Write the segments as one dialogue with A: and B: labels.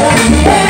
A: Yeah.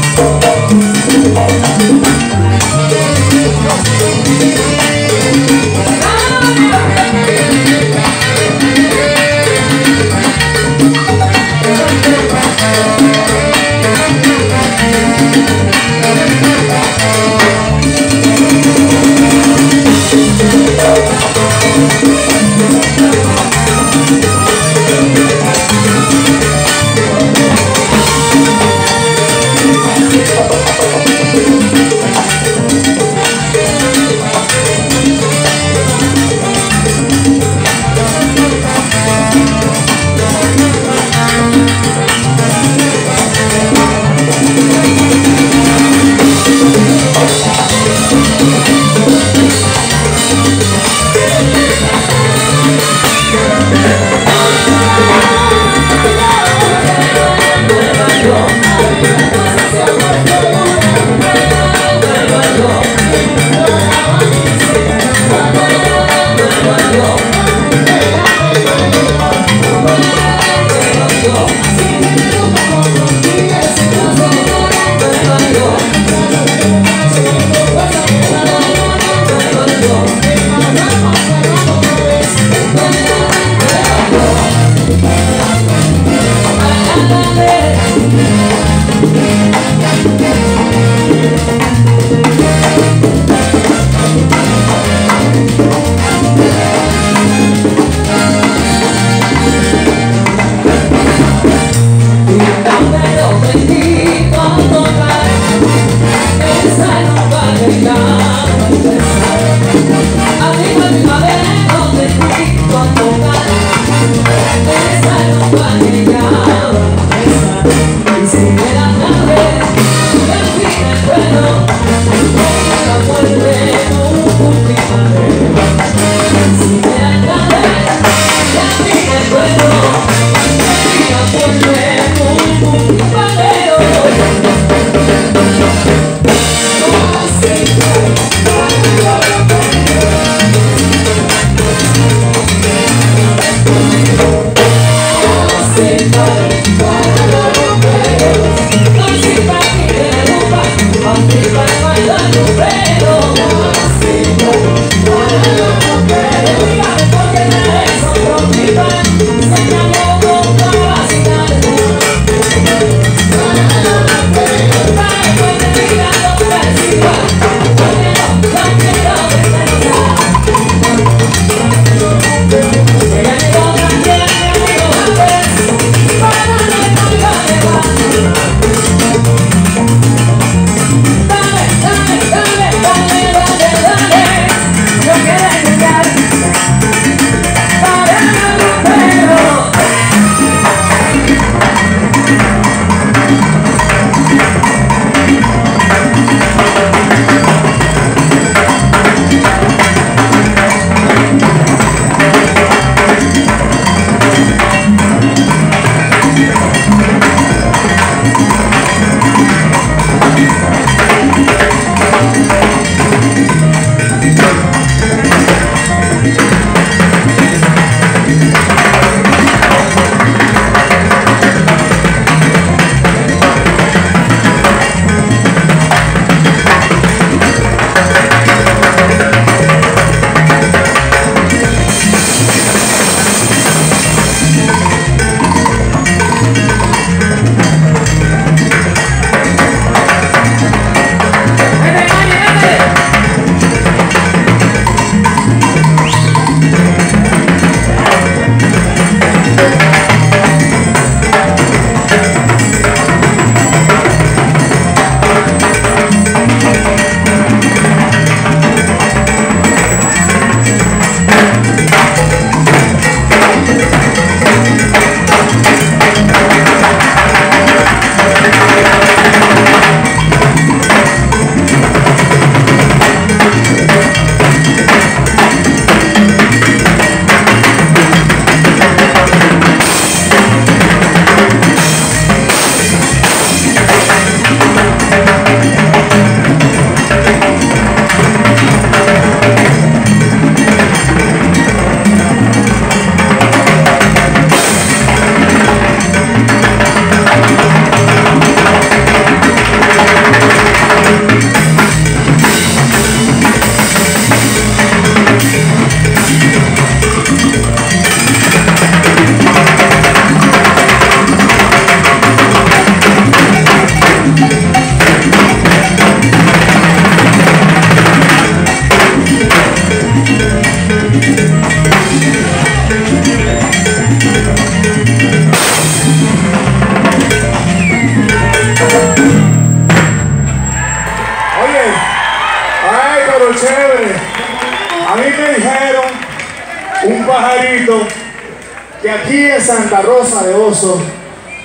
B: Santa Rosa de Oso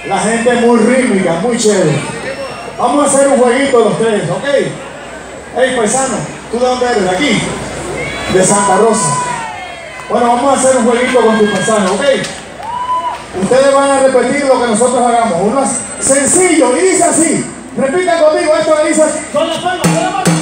B: la gente muy rítmica, muy chévere. Vamos a hacer un jueguito los tres, ¿ok? Hey, paisano, ¿tú de dónde eres? ¿De aquí? De Santa Rosa. Bueno, vamos a hacer un jueguito con tu paisano, ¿ok? Ustedes van a repetir lo que nosotros hagamos. Uno es sencillo y dice así. Repita conmigo, esto dice así.
C: Con las palmas, con las manos.